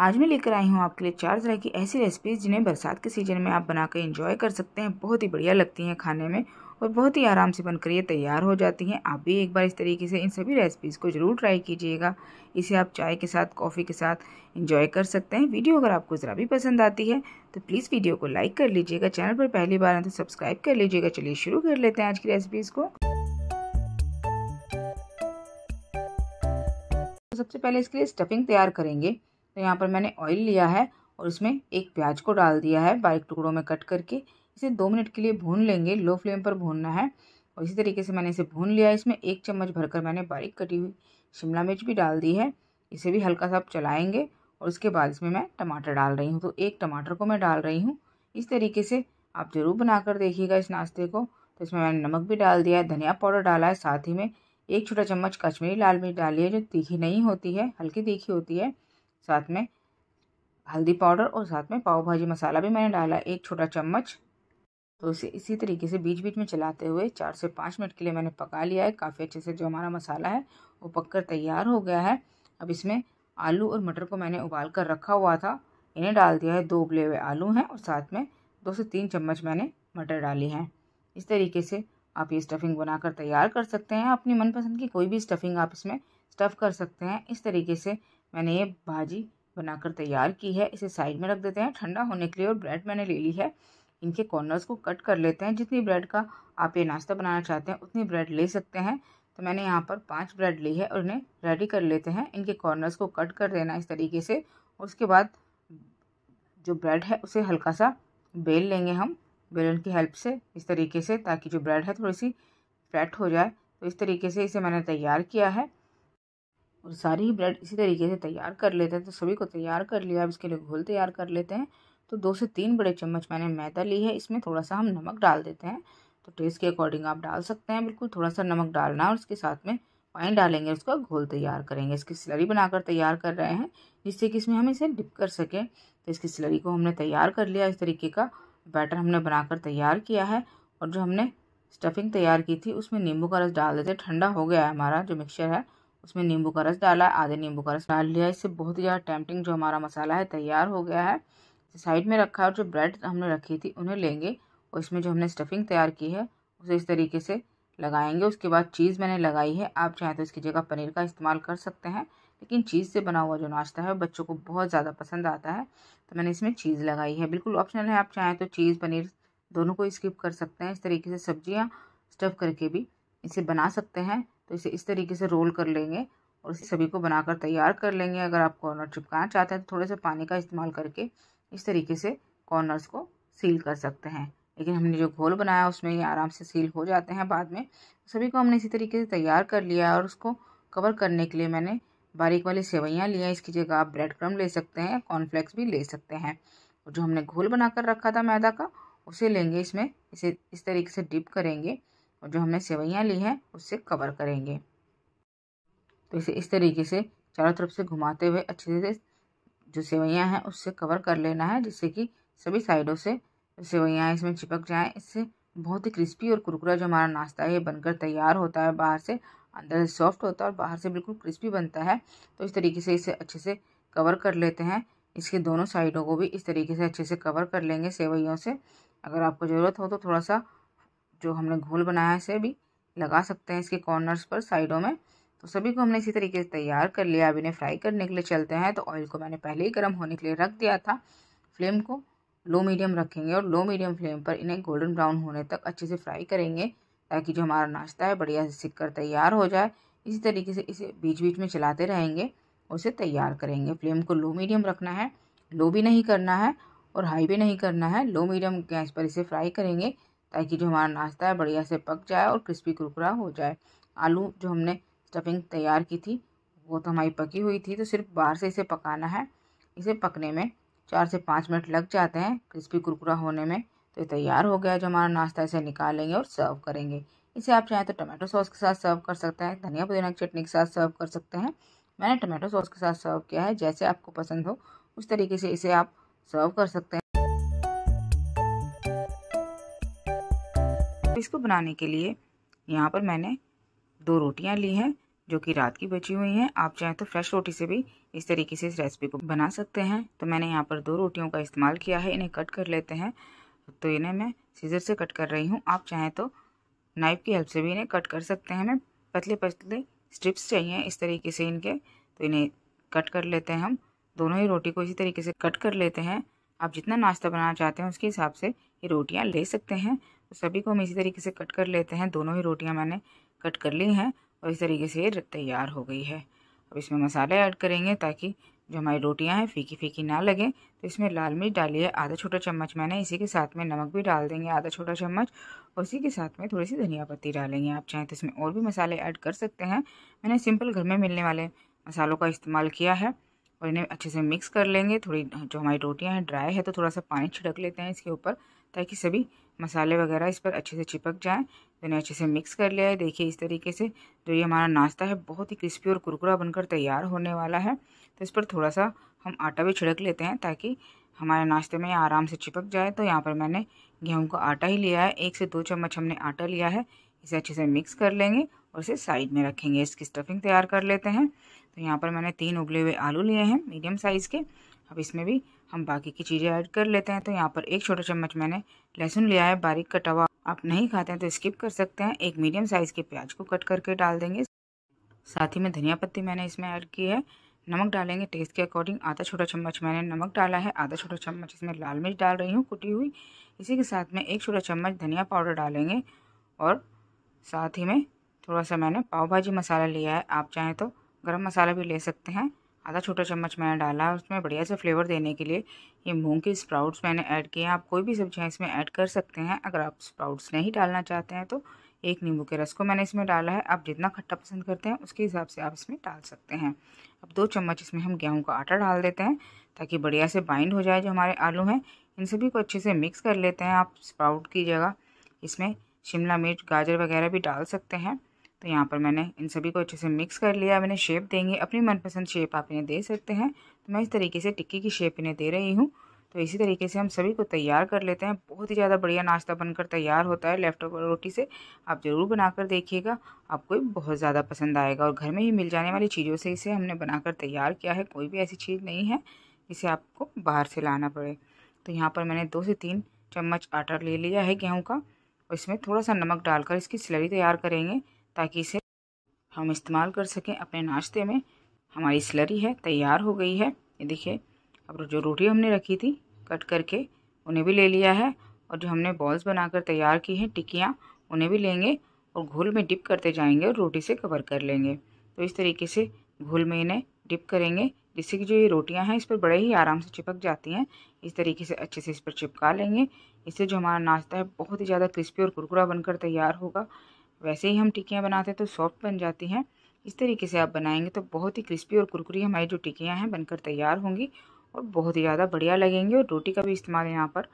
आज मैं लेकर आई हूँ आपके लिए चार तरह की ऐसी रेसिपीज़ जिन्हें बरसात के सीज़न में आप बनाकर इंजॉय कर सकते हैं। बहुत ही बढ़िया लगती हैं खाने में और बहुत ही आराम से बनकर ये तैयार हो जाती हैं। आप भी एक बार इस तरीके से इन सभी रेसिपीज़ को ज़रूर ट्राई कीजिएगा। इसे आप चाय के साथ कॉफ़ी के साथ इंजॉय कर सकते हैं। वीडियो अगर आपको ज़रा भी पसंद आती है तो प्लीज़ वीडियो को लाइक कर लीजिएगा। चैनल पर पहली बार है तो सब्सक्राइब कर लीजिएगा। चलिए शुरू कर लेते हैं आज की रेसिपीज़ को। सबसे पहले इसके लिए स्टफिंग तैयार करेंगे। तो यहाँ पर मैंने ऑयल लिया है और उसमें एक प्याज को डाल दिया है बारीक टुकड़ों में कट करके। इसे दो मिनट के लिए भून लेंगे लो फ्लेम पर भूनना है। और इसी तरीके से मैंने इसे भून लिया इसमें एक चम्मच भरकर मैंने बारीक कटी हुई शिमला मिर्च भी डाल दी है। इसे भी हल्का सा आप चलाएँगे और उसके बाद इसमें मैं टमाटर डाल रही हूँ। तो एक टमाटर को मैं डाल रही हूँ। इस तरीके से आप ज़रूर बनाकर देखिएगा इस नाश्ते को। तो इसमें मैंने नमक भी डाल दिया है, धनिया पाउडर डाला है, साथ ही में एक छोटा चम्मच कश्मीरी लाल मिर्च डाली है जो तीखी नहीं होती है, हल्की तीखी होती है। साथ में हल्दी पाउडर और साथ में पाव भाजी मसाला भी मैंने डाला एक छोटा चम्मच। तो इसे इसी तरीके से बीच बीच में चलाते हुए चार से पाँच मिनट के लिए मैंने पका लिया है। काफ़ी अच्छे से जो हमारा मसाला है, वो पककर तैयार हो गया है। अब इसमें आलू और मटर को मैंने उबाल कर रखा हुआ था। इन्हें डाल दिया है दो उबले हुए आलू हैं और साथ में दो से तीन चम्मच मैंने मटर डाली हैं। इस तरीके से आप ये स्टफिंग बनाकर तैयार कर सकते हैं। अपनी मनपसंद की कोई भी स्टफिंग आप इसमें स्टफ़ कर सकते हैं। इस तरीके से मैंने ये भाजी बनाकर तैयार की है। इसे साइड में रख देते हैं ठंडा होने के लिए और ब्रेड मैंने ले ली है। इनके कॉर्नर्स को कट कर लेते हैं। जितनी ब्रेड का आप ये नाश्ता बनाना चाहते हैं, उतनी ब्रेड ले सकते हैं। तो मैंने यहाँ पर पाँच ब्रेड ली है और इन्हें रेडी कर लेते हैं। इनके कॉर्नर्स को कट कर देना इस तरीके से। उसके बाद जो ब्रेड है, उसे हल्का सा बेल लेंगे हम। बेलन की हेल्प से इस तरीके से, ताकि जो ब्रेड है थोड़ी सी फ्लैट हो जाए। तो इस तरीके से इसे मैंने तैयार किया है। और सारी ही ब्रेड इसी तरीके से तैयार कर लेते हैं। तो सभी को तैयार कर लिया। अब इसके लिए घोल तैयार कर लेते हैं। तो दो से तीन बड़े चम्मच मैंने मैदा ली है। इसमें थोड़ा सा हम नमक डाल देते हैं। तो टेस्ट के अकॉर्डिंग आप डाल सकते हैं। बिल्कुल थोड़ा सा नमक डालना और उसके साथ में पानी डालेंगे। उसका घोल तैयार करेंगे। इसकी सिलरी बनाकर तैयार कर रहे हैं। जिससे कि इसमें हम इसे डिप कर सकें। तो इसकी सिलरी को हमने तैयार कर लिया इस तरीके का। बैटर हमने बनाकर तैयार किया है। और जो हमने स्टफिंग तैयार की थी, उसमें नींबू का रस डाल देते ठंडा हो गया है हमारा जो मिक्सचर है। उसमें नींबू का रस डाला, आधे नींबू का रस डाल लिया। इससे बहुत ही ज़्यादा टेम्पटिंग जो हमारा मसाला है, तैयार हो गया है। साइड में रखा और जो ब्रेड हमने रखी थी, उन्हें लेंगे। और इसमें जो हमने स्टफिंग तैयार की है, उसे इस तरीके से लगाएँगे। उसके बाद चीज़ मैंने लगाई है। आप चाहें तो इसकी जगह पनीर का इस्तेमाल कर सकते हैं, लेकिन चीज़ से बना हुआ जो नाश्ता है, बच्चों को बहुत ज़्यादा पसंद आता है। तो मैंने इसमें चीज़ लगाई है। बिल्कुल ऑप्शनल है। आप चाहें तो चीज़ पनीर दोनों को स्किप कर सकते हैं। इस तरीके से सब्ज़ियाँ स्टफ़ करके भी इसे बना सकते हैं। तो इसे इस तरीके से रोल कर लेंगे और इसे सभी को बनाकर तैयार कर लेंगे। अगर आप कॉर्नर चिपकाना चाहते हैं तो थोड़े से पानी का इस्तेमाल करके इस तरीके से कॉर्नर्स को सील कर सकते हैं। लेकिन हमने जो घोल बनाया उसमें ये आराम से सील हो जाते हैं बाद में। सभी को हमने इसी तरीके से तैयार कर लिया और उसको कवर करने के लिए मैंने बारीक वाली सेवैयाँ लिया इसकी जगह आप ब्रेड क्रम ले सकते हैं, कॉर्नफ्लेक्स भी ले सकते हैं। और जो हमने घोल बनाकर रखा था मैदा का, उसे लेंगे, इसमें इसे इस तरीके से डिप करेंगे। और जो हमने सेवैयाँ ली हैं, उससे कवर करेंगे। तो इसे इस तरीके से चारों तरफ़ से घुमाते हुए अच्छे से जो सेवैयाँ हैं, उससे कवर कर लेना है, जिससे कि सभी साइडों से सेवैयाँ इसमें चिपक जाएँ। इससे बहुत ही क्रिस्पी और कुरकुरा जो हमारा नाश्ता है, ये बनकर तैयार होता है, बाहर से अंदर से सॉफ्ट होता है और बाहर से बिल्कुल क्रिस्पी बनता है। तो इस तरीके से इसे अच्छे से कवर कर लेते हैं। इसके दोनों साइडों को भी इस तरीके से अच्छे से कवर कर लेंगे सेवैयों से। अगर आपको ज़रूरत हो तो थोड़ा सा जो हमने घोल बनाया है इसे भी लगा सकते हैं इसके कॉर्नर्स पर साइडों में। तो सभी को हमने इसी तरीके से तैयार कर लिया। अब इन्हें फ्राई करने के लिए चलते हैं। तो ऑयल को मैंने पहले ही गर्म होने के लिए रख दिया था। फ्लेम को लो मीडियम रखेंगे और लो मीडियम फ्लेम पर इन्हें गोल्डन ब्राउन होने तक अच्छे से फ्राई करेंगे ताकि जो हमारा नाश्ता है, बढ़िया से सिक कर तैयार हो जाए। इसी तरीके से इसे बीच बीच में चलाते रहेंगे और इसे तैयार करेंगे। फ्लेम को लो मीडियम रखना है। लो भी नहीं करना है और हाई भी नहीं करना है। लो मीडियम गैस पर इसे फ्राई करेंगे। ताकि जो हमारा नाश्ता है, बढ़िया से पक जाए और क्रिस्पी कुरकुरा हो जाए। आलू जो हमने स्टफिंग तैयार की थी, वो तो हमारी पकी हुई थी तो सिर्फ़ बाहर से इसे पकाना है। इसे पकने में चार से पाँच मिनट लग जाते हैं क्रिस्पी कुरकुरा होने में। तो ये तैयार हो गया जो हमारा नाश्ता, इसे निकालेंगे और सर्व करेंगे। इसे आप चाहें तो टमाटो सॉस के साथ सर्व कर सकते हैं, धनिया पुदीना की चटनी के साथ सर्व कर सकते हैं। मैंने टमाटो सॉस के साथ सर्व किया है, जैसे आपको पसंद हो, उस तरीके से इसे आप सर्व कर सकते हैं। इसको बनाने के लिए। यहाँ पर मैंने दो रोटियाँ ली हैं, जो कि रात की बची हुई हैं। आप चाहें तो फ्रेश रोटी से भी इस तरीके से इस रेसिपी को बना सकते हैं। तो मैंने यहाँ पर दो रोटियों का इस्तेमाल किया है, इन्हें कट कर लेते हैं। तो इन्हें मैं सीजर से कट कर रही हूँ। आप चाहें तो नाइफ़ की हेल्प से भी इन्हें कट कर सकते हैं। हमें पतले पतले स्ट्रिप्स चाहिए इस तरीके से इनके। तो इन्हें कट कर लेते हैं हम। दोनों ही रोटी को इसी तरीके से कट कर लेते हैं। आप जितना नाश्ता बनाना चाहते हैं, उसके हिसाब से ये रोटियाँ ले सकते हैं। सभी को हम इसी तरीके से कट कर लेते हैं। दोनों ही रोटियाँ मैंने कट कर ली हैं और इस तरीके से ये तैयार हो गई है। अब इसमें मसाले ऐड करेंगे ताकि जो हमारी रोटियाँ हैं फीकी फीकी ना लगे। तो इसमें लाल मिर्च डाली है, आधा छोटा चम्मच मैंने, इसी के साथ में नमक भी डाल देंगे आधा छोटा चम्मच और इसी के साथ में थोड़ी सी धनिया पत्ती डालेंगे। आप चाहें तो इसमें और भी मसाले ऐड कर सकते हैं। मैंने सिंपल घर में मिलने वाले मसालों का इस्तेमाल किया है और इन्हें अच्छे से मिक्स कर लेंगे। थोड़ी जो हमारी रोटियाँ हैं, ड्राई है तो थोड़ा सा पानी छिड़क लेते हैं इसके ऊपर ताकि सभी मसाले वगैरह इस पर अच्छे से चिपक जाएँ, इन्हें अच्छे से मिक्स कर लिया है देखिए, इस तरीके से जो ये हमारा नाश्ता है, बहुत ही क्रिस्पी और कुरकुरा बनकर तैयार होने वाला है। तो इस पर थोड़ा सा हम आटा भी छिड़क लेते हैं ताकि हमारे नाश्ते में आराम से चिपक जाए। तो यहाँ पर मैंने गेहूँ का आटा ही लिया है। एक से दो चम्मच हमने आटा लिया है। इसे अच्छे से मिक्स कर लेंगे और इसे साइड में रखेंगे। इसकी स्टफिंग तैयार कर लेते हैं। तो यहाँ पर मैंने तीन उबले हुए आलू लिए हैं मीडियम साइज़ के। अब इसमें भी हम बाकी की चीज़ें ऐड कर लेते हैं। तो यहाँ पर एक छोटा चम्मच मैंने लहसुन लिया है, बारीक कटा हुआ। आप नहीं खाते हैं तो स्किप कर सकते हैं। एक मीडियम साइज़ के प्याज को कट करके डाल देंगे। साथ ही में धनिया पत्ती मैंने इसमें ऐड की है। नमक डालेंगे टेस्ट के अकॉर्डिंग आधा छोटा चम्मच मैंने नमक डाला है। आधा छोटा चम्मच इसमें लाल मिर्च डाल रही हूँ, कुटी हुई। इसी के साथ में एक छोटा चम्मच धनिया पाउडर डालेंगे। और साथ ही में थोड़ा सा मैंने पाव भाजी मसाला लिया है। आप चाहें तो गरम मसाला भी ले सकते हैं। आधा छोटा चम्मच मैंने डाला उसमें बढ़िया से फ्लेवर देने के लिए। ये मूंग के स्प्राउट्स मैंने ऐड किए हैं। आप कोई भी सब्ज़ियाँ इसमें ऐड कर सकते हैं। अगर आप स्प्राउट्स नहीं डालना चाहते हैं तो एक नींबू के रस को मैंने इसमें डाला है। आप जितना खट्टा पसंद करते हैं उसके हिसाब से आप इसमें डाल सकते हैं। अब दो चम्मच इसमें हम गेहूँ का आटा डाल देते हैं ताकि बढ़िया से बाइंड हो जाए जो हमारे आलू हैं। इन सभी को अच्छे से मिक्स कर लेते हैं आप स्प्राउट की जगह। इसमें शिमला मिर्च, गाजर वगैरह भी डाल सकते हैं। तो यहाँ पर मैंने इन सभी को अच्छे से मिक्स कर लिया। मैंने शेप देंगे। अपनी मनपसंद शेप आप इन्हें दे सकते हैं। तो मैं इस तरीके से टिक्की की शेप इन्हें दे रही हूँ। तो इसी तरीके से हम सभी को तैयार कर लेते हैं। बहुत ही ज़्यादा बढ़िया नाश्ता बनकर तैयार होता है लेफ़्ट ओवर रोटी से। आप ज़रूर बनाकर देखिएगा। आपको बहुत ज़्यादा पसंद आएगा और घर में ही मिल जाने वाली चीज़ों से इसे हमने बनाकर तैयार किया है। कोई भी ऐसी चीज़ नहीं है इसे आपको बाहर से लाना पड़े। तो यहाँ पर मैंने दो से तीन चम्मच आटा ले लिया है गेहूँ का। और इसमें थोड़ा सा नमक डालकर इसकी स्लरी तैयार करेंगे। ताकि इसे हम इस्तेमाल कर सकें अपने नाश्ते में। हमारी स्लरी है, तैयार हो गई है। ये देखिए, अब जो रोटी हमने रखी थी, कट करके, उन्हें भी ले लिया है। और जो हमने बॉल्स बनाकर तैयार की हैं, टिक्कियाँ, उन्हें भी लेंगे और घोल में डिप करते जाएँगे और रोटी से कवर कर लेंगे। तो इस तरीके से घोल में इन्हें डिप करेंगे, जिससे कि जो ये रोटियाँ हैं, इस पर बड़े ही आराम से चिपक जाती हैं। इस तरीके से अच्छे से इस पर चिपका लेंगे। इससे जो हमारा नाश्ता है, बहुत ही ज़्यादा क्रिस्पी और कुरकुरा बनकर तैयार होगा। वैसे ही हम टिक्कियाँ बनाते हैं तो सॉफ्ट बन जाती हैं। इस तरीके से आप बनाएँगे तो बहुत ही क्रिस्पी और कुरकुरी हमारी जो टिक्कियाँ हैं बनकर तैयार होंगी और बहुत ही ज़्यादा बढ़िया लगेंगी और रोटी का भी इस्तेमाल यहाँ पर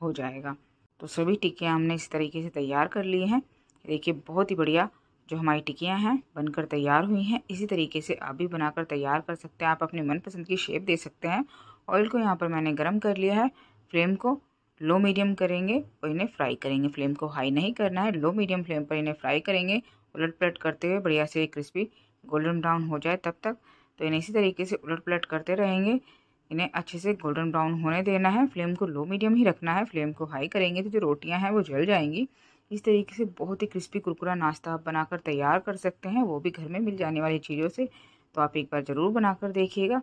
हो जाएगा। तो सभी टिक्कियाँ हमने इस तरीके से तैयार कर ली हैं। देखिए, बहुत ही बढ़िया जो हमारी टिक्कियाँ हैं बनकर तैयार हुई हैं। इसी तरीके से आप भी बनाकर तैयार कर सकते हैं। आप अपने मनपसंद की शेप दे सकते हैं। ऑयल को यहाँ पर मैंने गर्म कर लिया है। फ्लेम को लो मीडियम करेंगे और इन्हें फ्राई करेंगे। फ्लेम को हाई नहीं करना है, लो मीडियम फ्लेम पर इन्हें फ्राई करेंगे। उलट पलट करते हुए बढ़िया से क्रिस्पी गोल्डन ब्राउन हो जाए तब तक। तो इन्हें इसी तरीके से उलट पलट करते रहेंगे। इन्हें अच्छे से गोल्डन ब्राउन होने देना है। फ्लेम को लो मीडियम ही रखना है। फ्लेम को हाई करेंगे तो जो रोटियाँ हैं वो जल जाएँगी। इस तरीके से बहुत ही क्रिस्पी कुरकुरा नाश्ता आप बनाकर तैयार कर सकते हैं। वो भी घर में मिल जाने वाली चीज़ों से। तो आप एक बार ज़रूर बनाकर देखिएगा।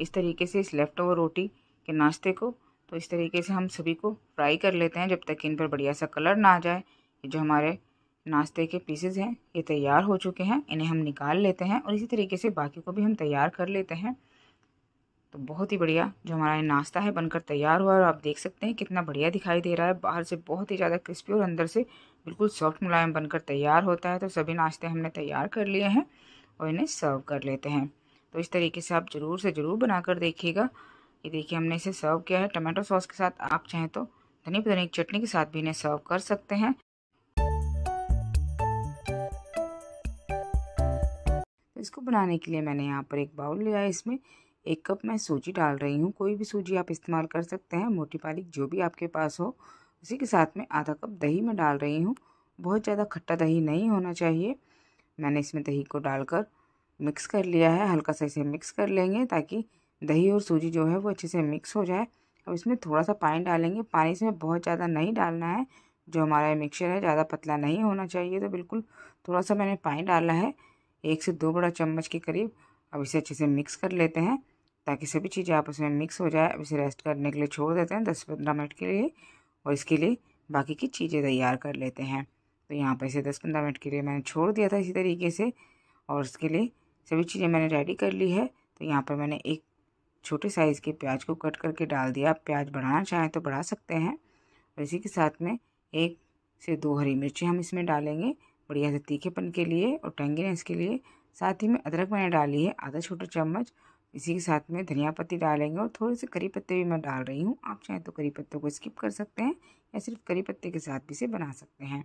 इस तरीके से इस लेफ़्ट ओवर रोटी के नाश्ते को तो इस तरीके से हम सभी को फ्राई कर लेते हैं जब तक इन पर बढ़िया सा कलर ना आ जाए। ये जो हमारे नाश्ते के पीसेज हैं, ये तैयार हो चुके हैं, इन्हें हम निकाल लेते हैं और इसी तरीके से बाकी को भी हम तैयार कर लेते हैं। तो बहुत ही बढ़िया जो हमारा नाश्ता है बनकर तैयार हुआ और आप देख सकते हैं कितना बढ़िया दिखाई दे रहा है। बाहर से बहुत ही ज़्यादा क्रिस्पी और अंदर से बिल्कुल सॉफ्ट मुलायम बनकर तैयार होता है। तो सभी नाश्ते हमने तैयार कर लिए हैं और इन्हें सर्व कर लेते हैं। तो इस तरीके से आप ज़रूर से ज़रूर बनाकर देखिएगा। ये देखिए, हमने इसे सर्व किया है टमाटो सॉस के साथ। आप चाहें तो धनी पुदनी चटनी के साथ भी इन्हें सर्व कर सकते हैं। तो इसको बनाने के लिए मैंने यहाँ पर एक बाउल लिया है। इसमें एक कप मैं सूजी डाल रही हूँ। कोई भी सूजी आप इस्तेमाल कर सकते हैं, मोटी पालिक जो भी आपके पास हो। उसी के साथ में आधा कप दही में डाल रही हूँ। बहुत ज़्यादा खट्टा दही नहीं होना चाहिए। मैंने इसमें दही को डालकर मिक्स कर लिया है। हल्का सा इसे मिक्स कर लेंगे ताकि दही और सूजी जो है वो अच्छे से मिक्स हो जाए। अब इसमें थोड़ा सा पानी डालेंगे। पानी इसमें बहुत ज़्यादा नहीं डालना है। जो हमारा मिक्सचर है, ज़्यादा पतला नहीं होना चाहिए तो बिल्कुल थोड़ा सा मैंने पानी डाला है। एक से दो बड़ा चम्मच के करीब। अब इसे अच्छे से मिक्स कर लेते हैं ताकि सभी चीज़ें आपस में मिक्स हो जाए। अब इसे रेस्ट करने के लिए छोड़ देते हैं दस पंद्रह मिनट के लिए और इसके लिए बाकी की चीज़ें तैयार कर लेते हैं। तो यहाँ पर इसे दस पंद्रह मिनट के लिए मैंने छोड़ दिया था इसी तरीके से और इसके लिए सभी चीज़ें मैंने रेडी कर ली है। तो यहाँ पर मैंने एक छोटे साइज़ के प्याज को कट करके डाल दिया। आप प्याज बढ़ाना चाहें तो बढ़ा सकते हैं। और इसी के साथ में एक से दो हरी मिर्ची हम इसमें डालेंगे बढ़िया से तीखेपन के लिए और टेंगीनेस के लिए। साथ ही में अदरक मैंने डाली है, आधा छोटा चम्मच। इसी के साथ में धनिया पत्ती डालेंगे और थोड़े से करी पत्ते भी मैं डाल रही हूँ। आप चाहें तो करी पत्तों को स्किप कर सकते हैं या सिर्फ़ करी पत्ते के साथ भी इसे बना सकते हैं।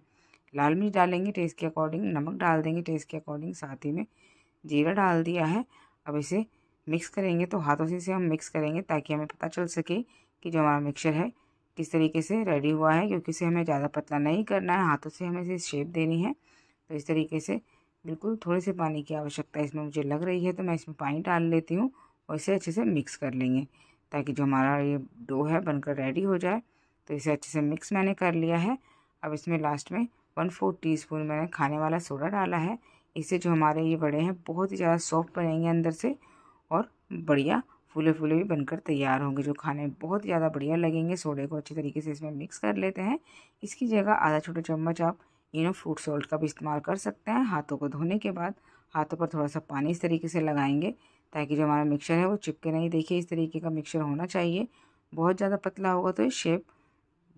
लाल मिर्च डालेंगे टेस्ट के अकॉर्डिंग नमक डाल देंगे टेस्ट के अकॉर्डिंग साथ ही में जीरा डाल दिया है। अब इसे मिक्स करेंगे तो हाथों से इसे हम मिक्स करेंगे ताकि हमें पता चल सके कि जो हमारा मिक्सचर है किस तरीके से रेडी हुआ है, क्योंकि इसे हमें ज़्यादा पतला नहीं करना है। हाथों से हमें इसे शेप देनी है। तो इस तरीके से बिल्कुल थोड़े से पानी की आवश्यकता इसमें मुझे लग रही है तो मैं इसमें पानी डाल लेती हूँ और इसे अच्छे से मिक्स कर लेंगे ताकि जो हमारा ये डो है बनकर रेडी हो जाए। तो इसे अच्छे से मिक्स मैंने कर लिया है। अब इसमें लास्ट में वन फोर टी स्पून मैंने खाने वाला सोडा डाला है। इससे जो हमारे ये बड़े हैं बहुत ही ज़्यादा सॉफ्ट बनेंगे अंदर से और बढ़िया फूले फूले भी बनकर तैयार होंगे, जो खाने में बहुत ज़्यादा बढ़िया लगेंगे। सोडे को अच्छी तरीके से इसमें मिक्स कर लेते हैं। इसकी जगह आधा छोटा चम्मच आप इनो फ्रूट सॉल्ट का भी इस्तेमाल कर सकते हैं। हाथों को धोने के बाद हाथों पर थोड़ा सा पानी इस तरीके से लगाएँगे, ताकि जो हमारा मिक्सचर है वो चिपके नहीं। देखिए, इस तरीके का मिक्सचर होना चाहिए। बहुत ज़्यादा पतला होगा तो शेप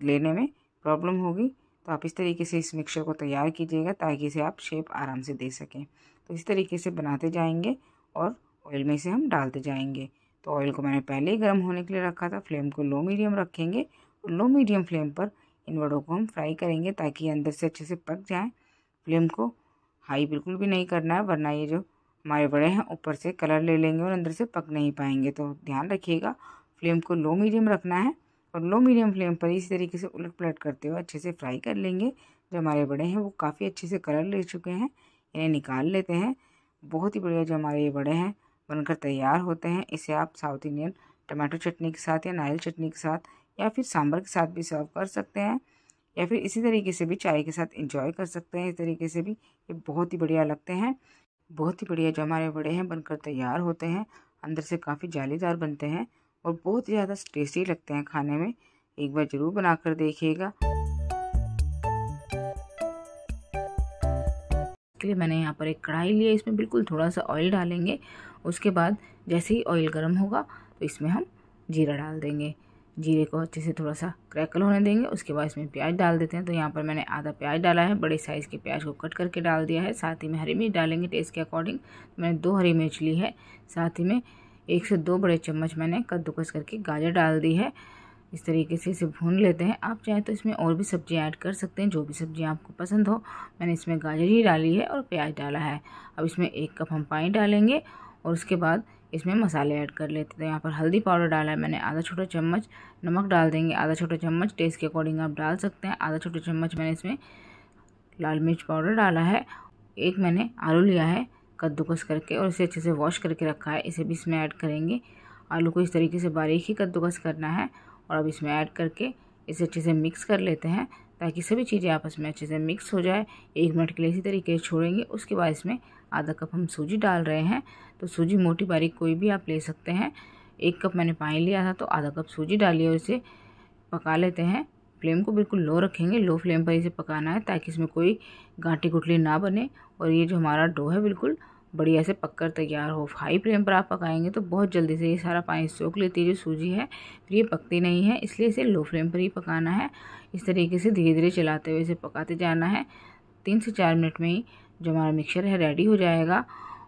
लेने में प्रॉब्लम होगी। तो आप इस तरीके से इस मिक्सचर को तैयार कीजिएगा, ताकि इसे आप शेप आराम से दे सकें। तो इस तरीके से बनाते जाएँगे और ऑयल में से हम डालते जाएँगे। तो ऑयल को मैंने पहले ही गर्म होने के लिए रखा था। फ्लेम को लो मीडियम रखेंगे और लो मीडियम फ्लेम पर इन वड़ों को हम फ्राई करेंगे ताकि अंदर से अच्छे से पक जाएँ। फ्लेम को हाई बिल्कुल भी नहीं करना है, वरना ये जो हमारे बड़े हैं ऊपर से कलर ले लेंगे और अंदर से पक नहीं पाएँगे। तो ध्यान रखिएगा, फ्लेम को लो मीडियम रखना है और लो मीडियम फ्लेम पर इसी तरीके से उलट पलट करते हुए अच्छे से फ्राई कर लेंगे। जो हमारे बड़े हैं वो काफ़ी अच्छे से कलर ले चुके हैं, इन्हें निकाल लेते हैं। बहुत ही बढ़िया जो हमारे ये बड़े हैं बनकर तैयार होते हैं। इसे आप साउथ इंडियन टमाटो चटनी के साथ या नारियल चटनी के साथ या फिर सांभर के साथ भी सर्व कर सकते हैं या फिर इसी तरीके से भी चाय के साथ इंजॉय कर सकते हैं। इस तरीके से भी ये बहुत ही बढ़िया लगते हैं। बहुत ही बढ़िया जो हमारे बड़े हैं बनकर तैयार होते हैं। अंदर से काफ़ी जालीदार बनते हैं और बहुत ही ज़्यादा टेस्टी लगते हैं खाने में। एक बार ज़रूर बनाकर देखिएगा। के लिए मैंने यहाँ पर एक कढ़ाई लिया इसमें बिल्कुल थोड़ा सा ऑयल डालेंगे उसके बाद जैसे ही ऑयल गर्म होगा तो इसमें हम जीरा डाल देंगे। जीरे को अच्छे से थोड़ा सा क्रैकल होने देंगे, उसके बाद इसमें प्याज डाल देते हैं। तो यहाँ पर मैंने आधा प्याज डाला है, बड़े साइज़ के प्याज को कट करके डाल दिया है। साथ ही में हरी मिर्च डालेंगे टेस्ट के अकॉर्डिंग तो मैंने दो हरी मिर्च ली है। साथ ही में एक से दो बड़े चम्मच मैंने कद्दूकस करके गाजर डाल दी है। इस तरीके से इसे भून लेते हैं। आप चाहें तो इसमें और भी सब्ज़ियाँ ऐड कर सकते हैं, जो भी सब्ज़ियाँ आपको पसंद हो। मैंने इसमें गाजर ही डाली है और प्याज डाला है। अब इसमें एक कप हम पानी डालेंगे और उसके बाद इसमें मसाले ऐड कर लेते हैं। यहाँ पर हल्दी पाउडर डाला है मैंने, आधा छोटा चम्मच नमक डाल देंगे, आधा छोटा चम्मच टेस्ट के अकॉर्डिंग आप डाल सकते हैं। आधा छोटा चम्मच मैंने इसमें लाल मिर्च पाउडर डाला है, एक मैंने आलू लिया है कद्दूकस करके और इसे अच्छे से वॉश करके रखा है। इसे भी इसमें ऐड करेंगे। आलू को इस तरीके से बारीक ही कद्दूकस करना है और अब इसमें ऐड करके इसे अच्छे से मिक्स कर लेते हैं। ताकि सभी चीज़ें आपस में अच्छे से मिक्स हो जाए। एक मिनट के लिए इसी तरीके से छोड़ेंगे। उसके बाद इसमें आधा कप हम सूजी डाल रहे हैं। तो सूजी मोटी बारीक कोई भी आप ले सकते हैं। एक कप मैंने पानी लिया था तो आधा कप सूजी डालिए और इसे पका लेते हैं। फ्लेम को बिल्कुल लो रखेंगे। लो फ्लेम पर इसे पकाना है ताकि इसमें कोई गांठी गुटली ना बने। और ये जो हमारा डो है बिल्कुल बढ़िया से पककर तैयार हो। हाई फ्लेम पर आप पकाएँगे तो बहुत जल्दी से ये सारा पानी सोख लेती है जो सूजी है, फिर ये पकती नहीं है, इसलिए इसे लो फ्लेम पर ही पकाना है। इस तरीके से धीरे धीरे चलाते हुए इसे पकाते जाना है। तीन से चार मिनट में ही जो हमारा मिक्सचर है रेडी हो जाएगा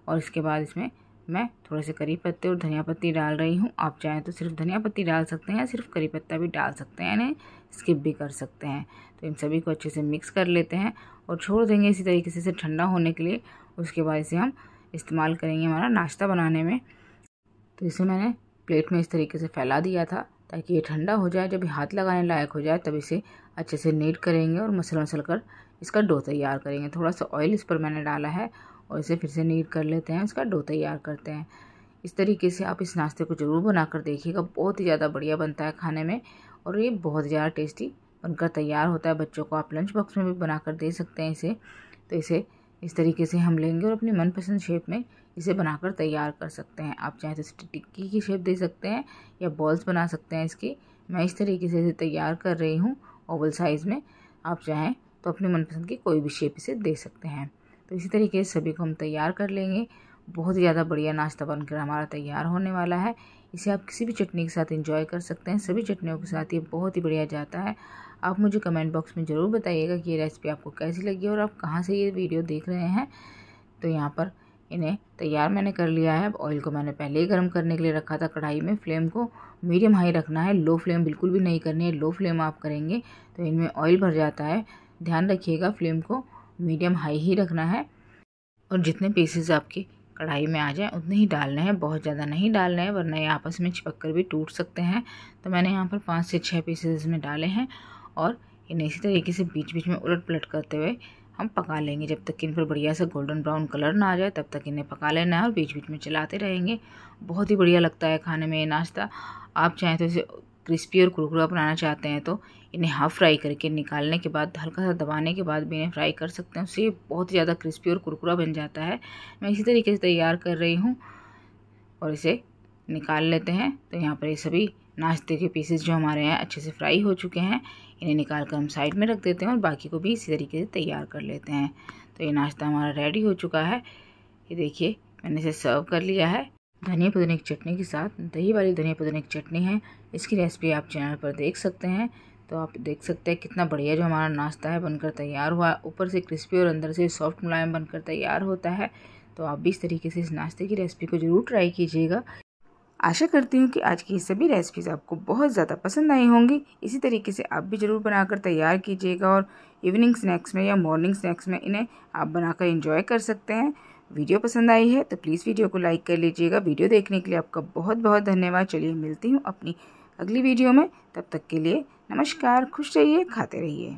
और इसके बाद इसमें मैं थोड़े से करी पत्ते और धनिया पत्ती डाल रही हूँ। आप चाहें तो सिर्फ़ धनिया पत्ती डाल सकते हैं, सिर्फ़ करी पत्ता भी डाल सकते हैं, यानी स्किप भी कर सकते हैं। तो इन सभी को अच्छे से मिक्स कर लेते हैं और छोड़ देंगे इसी तरीके से, इसे ठंडा होने के लिए। उसके बाद इसे हम इस्तेमाल करेंगे हमारा नाश्ता बनाने में। तो इसे मैंने प्लेट में इस तरीके से फैला दिया था ताकि ये ठंडा हो जाए। जब हाथ लगाने लायक हो जाए, तब इसे अच्छे से नीट करेंगे और मसल मसल कर इसका डो तैयार करेंगे। थोड़ा सा ऑयल इस पर मैंने डाला है और इसे फिर से नीट कर लेते हैं, उसका डो तैयार करते हैं। इस तरीके से आप इस नाश्ते को ज़रूर बनाकर देखिएगा, बहुत ही ज़्यादा बढ़िया बनता है खाने में और ये बहुत ज़्यादा टेस्टी बनकर तैयार होता है। बच्चों को आप लंच बॉक्स में भी बनाकर दे सकते हैं इसे। तो इसे इस तरीके से हम लेंगे और अपनी मनपसंद शेप में इसे बनाकर तैयार कर सकते हैं। आप चाहें तो इसे टिक्की की शेप दे सकते हैं या बॉल्स बना सकते हैं इसकी। मैं इस तरीके से इसे तैयार कर रही हूँ ओवल साइज़ में। आप चाहें तो अपनी मनपसंद की कोई भी शेप इसे दे सकते हैं। तो इसी तरीके से सभी को हम तैयार कर लेंगे। बहुत ही ज़्यादा बढ़िया नाश्ता बनकर हमारा तैयार होने वाला है। इसे आप किसी भी चटनी के साथ इंजॉय कर सकते हैं। सभी चटनियों के साथ ये बहुत ही बढ़िया जाता है। आप मुझे कमेंट बॉक्स में ज़रूर बताइएगा कि ये रेसिपी आपको कैसी लगी और आप कहाँ से ये वीडियो देख रहे हैं। तो यहाँ पर इन्हें तैयार मैंने कर लिया है। ऑयल को मैंने पहले ही गर्म करने के लिए रखा था कढ़ाई में। फ्लेम को मीडियम हाई रखना है। लो फ्लेम बिल्कुल भी नहीं करनी है। लो फ्लेम आप करेंगे तो इनमें ऑयल भर जाता है। ध्यान रखिएगा फ्लेम को मीडियम हाई ही रखना है। और जितने पीसेस आपके कढ़ाई में आ जाए, उतने ही डालने हैं। बहुत ज़्यादा नहीं डालने हैं, वरना ये आपस में चिपक कर भी टूट सकते हैं। तो मैंने यहाँ पर पाँच से छः पीसेस इसमें डाले हैं। और इन्हें इसी तरीके से बीच बीच में उलट पलट करते हुए हम पका लेंगे। जब तक कि इन पर बढ़िया सा गोल्डन ब्राउन कलर ना आ जाए, तब तक इन्हें पका लेना है और बीच बीच में चलाते रहेंगे। बहुत ही बढ़िया लगता है खाने में ये नाश्ता। आप चाहें तो इसे क्रिस्पी और कुरकुरा बनाना चाहते हैं तो इन्हें हाफ़ फ्राई करके निकालने के बाद, हल्का सा दबाने के बाद भी इन्हें फ्राई कर सकते हैं। उससे बहुत ज़्यादा क्रिस्पी और कुरकुरा बन जाता है। मैं इसी तरीके से तैयार कर रही हूँ और इसे निकाल लेते हैं। तो यहाँ पर ये सभी नाश्ते के पीसेस जो हमारे हैं अच्छे से फ्राई हो चुके हैं। इन्हें निकाल कर हम साइड में रख देते हैं और बाकी को भी इसी तरीके से तैयार कर लेते हैं। तो ये नाश्ता हमारा रेडी हो चुका है। ये देखिए, मैंने इसे सर्व कर लिया है। धनिया पुदीने की चटनी के साथ, दही वाली धनिया पुदीने की चटनी है। इसकी रेसिपी आप चैनल पर देख सकते हैं। तो आप देख सकते हैं कितना बढ़िया जो हमारा नाश्ता है बनकर तैयार हुआ। ऊपर से क्रिस्पी और अंदर से सॉफ्ट मुलायम बनकर तैयार होता है। तो आप भी इस तरीके से इस नाश्ते की रेसिपी को ज़रूर ट्राई कीजिएगा। आशा करती हूँ कि आज की सभी रेसिपीज़ आपको बहुत ज़्यादा पसंद आई होंगी। इसी तरीके से आप भी ज़रूर बनाकर तैयार कीजिएगा और इवनिंग स्नैक्स में या मॉर्निंग स्नैक्स में इन्हें आप बनाकर इंजॉय कर सकते हैं। वीडियो पसंद आई है तो प्लीज़ वीडियो को लाइक कर लीजिएगा। वीडियो देखने के लिए आपका बहुत बहुत धन्यवाद। चलिए मिलती हूँ अपनी अगली वीडियो में। तब तक के लिए नमस्कार, खुश रहिए, खाते रहिए।